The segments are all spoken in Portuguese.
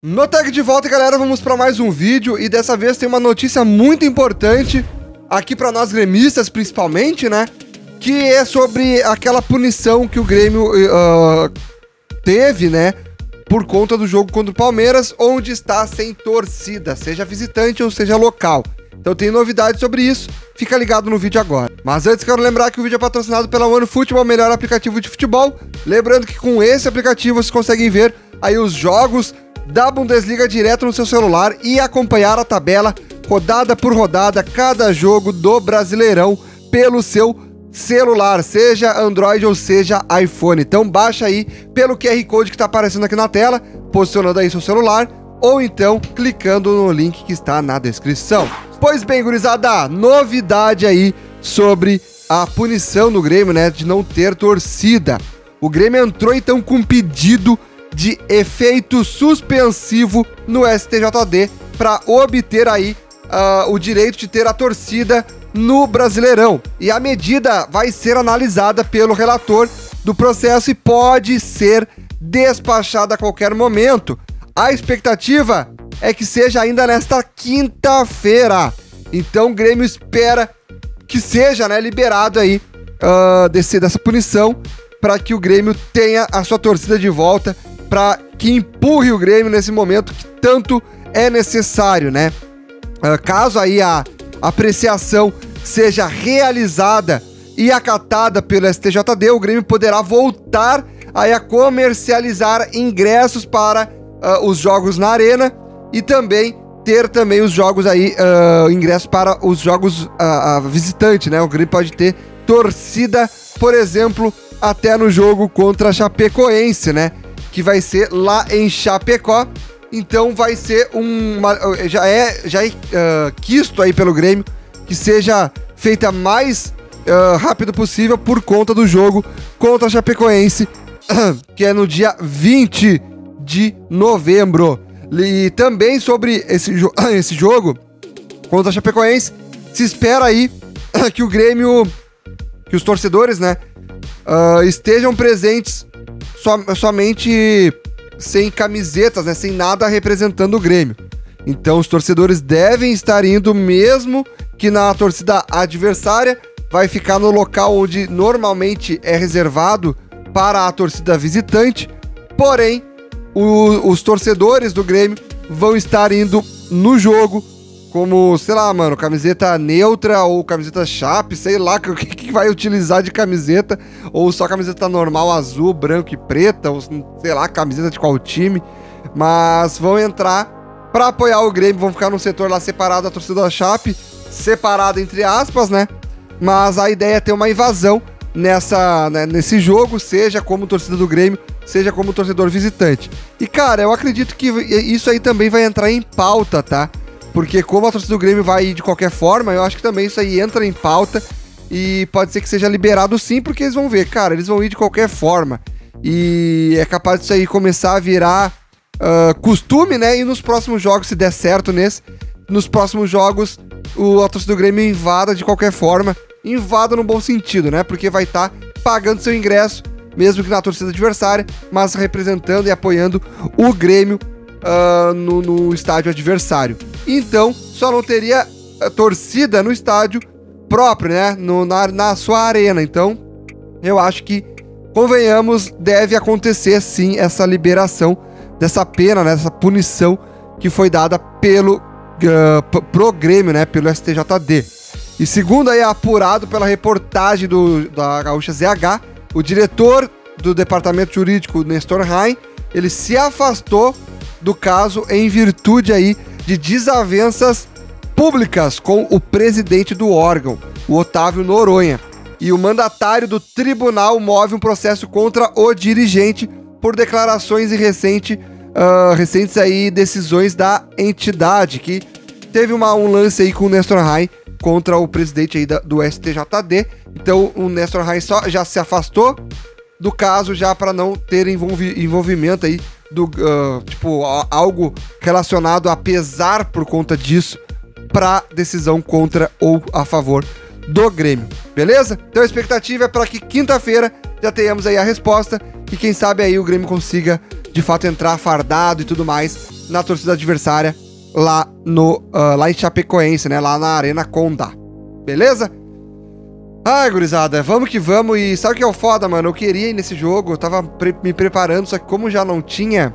No Tag de volta, galera, vamos para mais um vídeo e dessa vez tem uma notícia muito importante aqui para nós gremistas, principalmente, né? Que é sobre aquela punição que o Grêmio uh, teve, né? Por conta do jogo contra o Palmeiras, onde está sem torcida, seja visitante ou seja local. Então tem novidades sobre isso, fica ligado no vídeo agora. Mas antes quero lembrar que o vídeo é patrocinado pela One Futebol, o melhor aplicativo de futebol. Lembrando que com esse aplicativo vocês conseguem ver aí os jogos da Bundesliga direto no seu celular e acompanhar a tabela rodada por rodada, cada jogo do Brasileirão pelo seu celular, seja Android ou seja iPhone. Então baixa aí pelo QR Code que está aparecendo aqui na tela, posicionando aí seu celular ou então clicando no link que está na descrição. Pois bem, gurizada, novidade aí sobre a punição do Grêmio, né, de não ter torcida. O Grêmio entrou então com um pedido de efeito suspensivo no STJD para obter aí uh, o direito de ter a torcida no Brasileirão. E a medida vai ser analisada pelo relator do processo e pode ser despachada a qualquer momento. A expectativa é que seja ainda nesta quinta-feira. Então o Grêmio espera que seja né, liberado aí uh, desse, dessa punição para que o Grêmio tenha a sua torcida de volta para que empurre o Grêmio nesse momento que tanto é necessário, né? Uh, caso aí a apreciação seja realizada e acatada pelo STJD, o Grêmio poderá voltar aí a comercializar ingressos para uh, os jogos na arena e também ter também os jogos aí uh, ingressos para os jogos uh, visitante, né? O Grêmio pode ter torcida, por exemplo, até no jogo contra a Chapecoense, né? Que vai ser lá em Chapecó. Então vai ser um. Já é, já é uh, quisto aí pelo Grêmio que seja feita mais uh, rápido possível por conta do jogo contra a Chapecoense, que é no dia 20 de novembro. E também sobre esse, jo esse jogo contra a Chapecoense, se espera aí que o Grêmio, que os torcedores, né, uh, estejam presentes so, somente sem camisetas, né, sem nada representando o Grêmio. Então os torcedores devem estar indo mesmo que na torcida adversária vai ficar no local onde normalmente é reservado para a torcida visitante. Porém, o, os torcedores do Grêmio vão estar indo no jogo como, sei lá, mano, camiseta neutra ou camiseta chape, sei lá o que, que vai utilizar de camiseta, ou só camiseta normal, azul, branco e preta, ou sei lá, camiseta de qual time, mas vão entrar para apoiar o Grêmio, vão ficar num setor lá separado da torcida da chape, separado entre aspas, né? Mas a ideia é ter uma invasão nessa, né, nesse jogo, seja como torcida do Grêmio, seja como torcedor visitante. E cara, eu acredito que isso aí também vai entrar em pauta, tá? Porque como a torcida do Grêmio vai ir de qualquer forma, eu acho que também isso aí entra em pauta e pode ser que seja liberado sim, porque eles vão ver, cara, eles vão ir de qualquer forma. E é capaz disso aí começar a virar uh, costume, né? E nos próximos jogos, se der certo nesse, nos próximos jogos, o a torcida do Grêmio invada de qualquer forma. Invada no bom sentido, né? Porque vai estar tá pagando seu ingresso, mesmo que na torcida adversária, mas representando e apoiando o Grêmio uh, no, no estádio adversário. Então, só não teria uh, torcida no estádio próprio, né? No, na, na sua arena. Então, eu acho que, convenhamos, deve acontecer sim essa liberação dessa pena, né? Dessa punição que foi dada pelo uh, pro Grêmio, né? Pelo STJD. E segundo aí apurado pela reportagem do, da Gaúcha ZH, o diretor do departamento jurídico, Nestor Rain, ele se afastou do caso em virtude aí de desavenças públicas com o presidente do órgão, o Otávio Noronha. E o mandatário do tribunal move um processo contra o dirigente por declarações e recente, uh, recentes aí decisões da entidade, que teve uma, um lance aí com o Nestor Rai contra o presidente aí da, do STJD. Então o Nestor Rai só já se afastou do caso já para não ter envolvi envolvimento aí do uh, tipo algo relacionado a pesar por conta disso para decisão contra ou a favor do Grêmio, beleza? Então a expectativa é para que quinta-feira já tenhamos aí a resposta e quem sabe aí o Grêmio consiga de fato entrar fardado e tudo mais na torcida adversária lá no uh, lá em Chapecoense, né? Lá na Arena Conda. Beleza? Ai, gurizada, vamos que vamos. E sabe o que é o foda, mano? Eu queria ir nesse jogo, eu tava pre me preparando, só que como já não tinha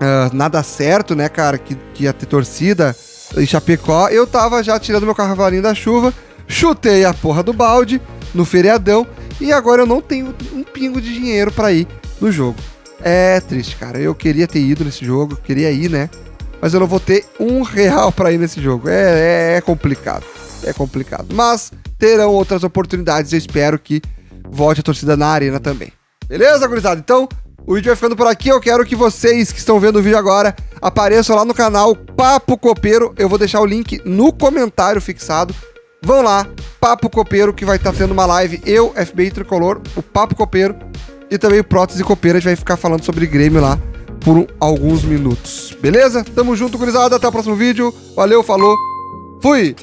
uh, nada certo, né, cara, que, que ia ter torcida em Chapecó, eu tava já tirando meu cavalinho da chuva, chutei a porra do balde no feriadão e agora eu não tenho um pingo de dinheiro para ir no jogo. É triste, cara. Eu queria ter ido nesse jogo, queria ir, né? Mas eu não vou ter um real para ir nesse jogo. É, é, é complicado. É complicado. Mas terão outras oportunidades. Eu espero que volte a torcida na arena também. Beleza, gurizada? Então, o vídeo vai ficando por aqui. Eu quero que vocês que estão vendo o vídeo agora apareçam lá no canal Papo Copeiro. Eu vou deixar o link no comentário fixado. Vão lá, Papo Copeiro, que vai estar tá tendo uma live. Eu, FBI Tricolor, o Papo Copeiro e também o Prótese Copeira. A gente vai ficar falando sobre Grêmio lá por alguns minutos. Beleza? Tamo junto, gurizada. Até o próximo vídeo. Valeu, falou. Fui!